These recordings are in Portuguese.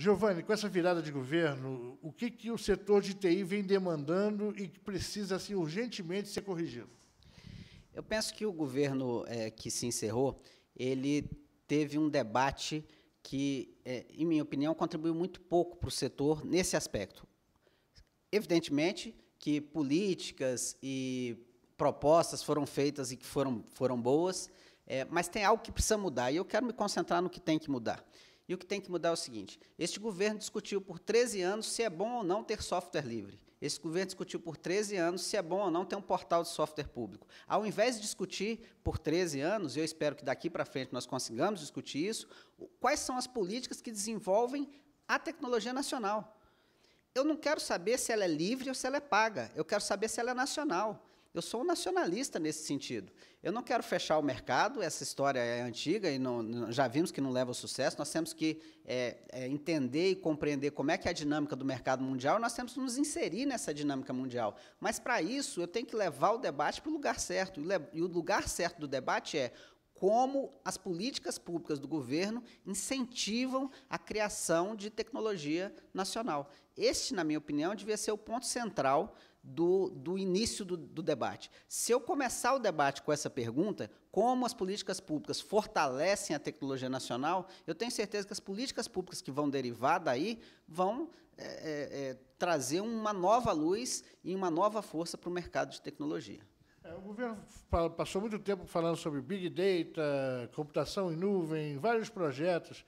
Giovanni, com essa virada de governo, o que, que o setor de TI vem demandando e que precisa assim, urgentemente ser corrigido? Eu penso que o governo é, que se encerrou, ele teve um debate que, é, em minha opinião, contribuiu muito pouco para o setor nesse aspecto. Evidentemente que políticas e propostas foram feitas e que foram, foram boas, é, mas tem algo que precisa mudar, e eu quero me concentrar no que tem que mudar. E o que tem que mudar é o seguinte: este governo discutiu por 13 anos se é bom ou não ter software livre. Esse governo discutiu por 13 anos se é bom ou não ter um portal de software público. Ao invés de discutir por 13 anos, e eu espero que daqui para frente nós consigamos discutir isso, quais são as políticas que desenvolvem a tecnologia nacional. Eu não quero saber se ela é livre ou se ela é paga, eu quero saber se ela é nacional. Eu sou um nacionalista nesse sentido. Eu não quero fechar o mercado, essa história é antiga e não, já vimos que não leva ao sucesso. Nós temos que é, é, entender e compreender como é que é a dinâmica do mercado mundial e nós temos que nos inserir nessa dinâmica mundial. Mas, para isso, eu tenho que levar o debate para o lugar certo. E o lugar certo do debate é como as políticas públicas do governo incentivam a criação de tecnologia nacional. Este, na minha opinião, devia ser o ponto central do, do início do, do, debate. Se eu começar o debate com essa pergunta, como as políticas públicas fortalecem a tecnologia nacional, eu tenho certeza que as políticas públicas que vão derivar daí vão é, é, é trazer uma nova luz e uma nova força para o mercado de tecnologia. É, o governo passou muito tempo falando sobre Big Data, computação em nuvem, vários projetos,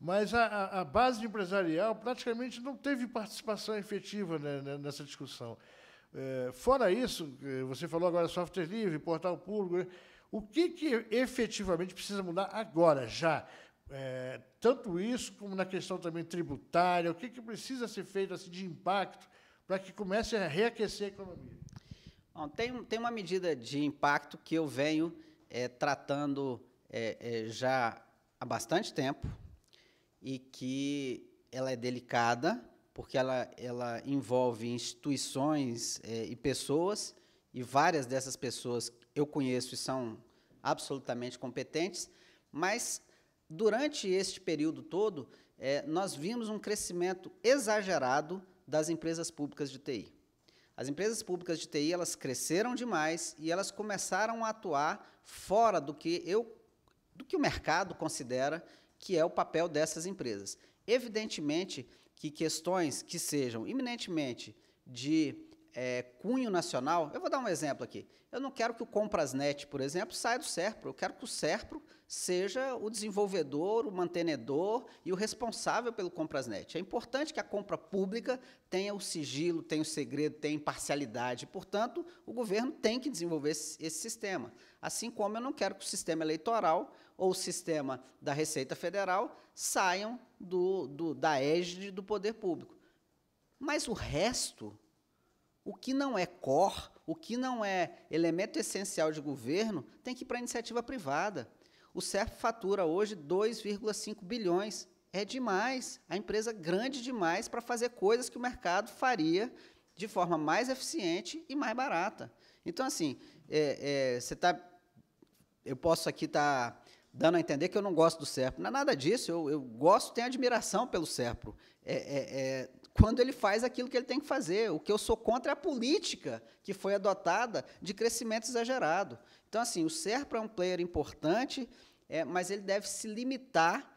mas a, a base empresarial praticamente não teve participação efetiva né, nessa discussão. É, fora isso, você falou agora software livre, portal público, né? o que, que efetivamente precisa mudar agora, já? É, tanto isso como na questão também tributária, o que, que precisa ser feito assim, de impacto para que comece a reaquecer a economia? Bom, tem, tem uma medida de impacto que eu venho é, tratando é, é, já há bastante tempo e que ela é delicada, porque ela, ela envolve instituições é, e pessoas, e várias dessas pessoas eu conheço e são absolutamente competentes, mas durante este período todo, é, nós vimos um crescimento exagerado das empresas públicas de TI. As empresas públicas de TI elas cresceram demais e elas começaram a atuar fora do que eu, do que o mercado considera que é o papel dessas empresas. Evidentemente que questões que sejam iminentemente de é, cunho nacional, eu vou dar um exemplo aqui. Eu não quero que o Comprasnet, por exemplo, saia do SERPRO. Eu quero que o SERPRO seja o desenvolvedor, o mantenedor e o responsável pelo Comprasnet. É importante que a compra pública tenha o sigilo, tenha o segredo, tenha imparcialidade. Portanto, o governo tem que desenvolver esse, esse sistema. Assim como eu não quero que o sistema eleitoral ou o sistema da Receita Federal saiam do, do, da égide do poder público. Mas o resto, o que não é core, o que não é elemento essencial de governo, tem que ir para a iniciativa privada. O CERF fatura hoje 2,5 bilhões. É demais. A empresa grande demais para fazer coisas que o mercado faria de forma mais eficiente e mais barata. Então, assim, é, é, você está. Eu posso aqui estar tá dando a entender que eu não gosto do Serpro. Não é nada disso, eu, eu gosto, tenho admiração pelo Serpro. É, é, é, quando ele faz aquilo que ele tem que fazer. O que eu sou contra é a política que foi adotada de crescimento exagerado. Então, assim, o Serpro é um player importante, é, mas ele deve se limitar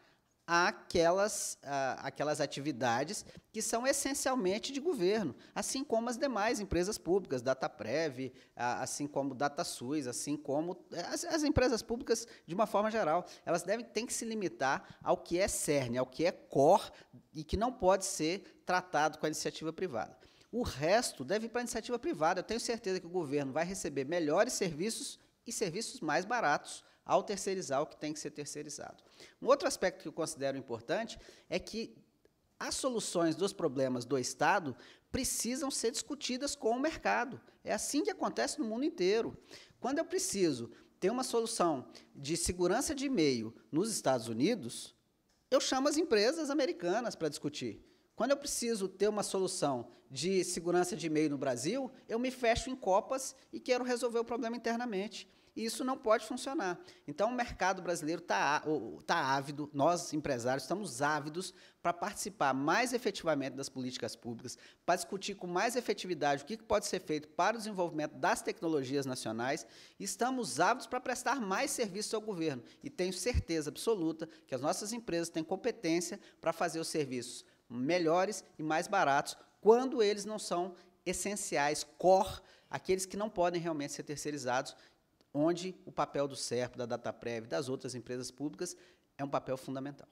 àquelas, à, aquelas atividades que são essencialmente de governo, assim como as demais empresas públicas, DataPrev, assim como DataSUS, assim como é, as, as, empresas públicas de uma forma geral. Elas devem ter que se limitar ao que é cerne, ao que é core e que não pode ser tratado com a iniciativa privada. O resto deve ir para a iniciativa privada. Eu tenho certeza que o governo vai receber melhores serviços e serviços mais baratos ao terceirizar o que tem que ser terceirizado. Um outro aspecto que eu considero importante é que as soluções dos problemas do Estado precisam ser discutidas com o mercado. É assim que acontece no mundo inteiro. Quando eu preciso ter uma solução de segurança de e-mail nos Estados Unidos, eu chamo as empresas americanas para discutir. Quando eu preciso ter uma solução de segurança de e-mail no Brasil, eu me fecho em copas e quero resolver o problema internamente. E isso não pode funcionar. Então, o mercado brasileiro está tá ávido, nós, empresários, estamos ávidos para participar mais efetivamente das políticas públicas, para discutir com mais efetividade o que pode ser feito para o desenvolvimento das tecnologias nacionais. Estamos ávidos para prestar mais serviços ao governo e tenho certeza absoluta que as nossas empresas têm competência para fazer os serviços melhores e mais baratos quando eles não são essenciais, core, aqueles que não podem realmente ser terceirizados, onde o papel do SERP, da DataPrev das outras empresas públicas é um papel fundamental.